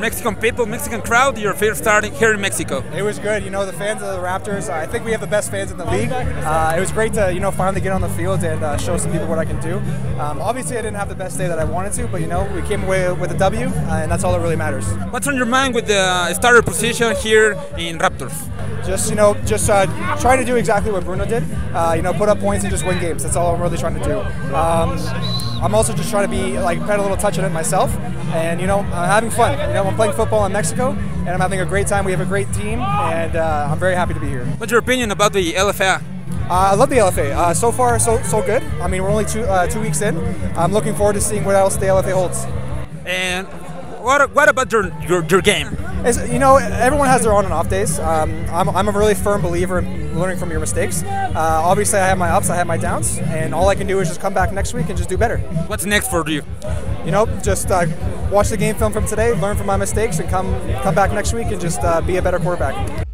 Mexican people, Mexican crowd, your first start here in Mexico. It was good. You know, the fans of the Raptors, I think we have the best fans in the league. Uh, it was great to, you know, finally get on the field and uh, show some people what I can do. Um, obviously, I didn't have the best day that I wanted to, but, you know, we came away with a W, uh, and that's all that really matters. What's on your mind with the starter position here in Raptors? Just, you know, just uh, trying to do exactly what Bruno did. Uh, you know, put up points and just win games. That's all I'm really trying to do. Um, I'm also just trying to be like put a little touch on it myself, and you know, I'm having fun. You know, I'm playing football in Mexico, and I'm having a great time. We have a great team, and uh, I'm very happy to be here. What's your opinion about the LFA? Uh, I love the LFA. Uh, so far, so so good. I mean, we're only two uh, two weeks in. I'm looking forward to seeing what else the LFA holds. And what what about your your, your game? It's, you know, everyone has their on and off days. Um, I'm, I'm a really firm believer in learning from your mistakes. Uh, obviously, I have my ups, I have my downs, and all I can do is just come back next week and just do better. What's next for you? You know, just uh, watch the game film from today, learn from my mistakes, and come come back next week and just uh, be a better quarterback.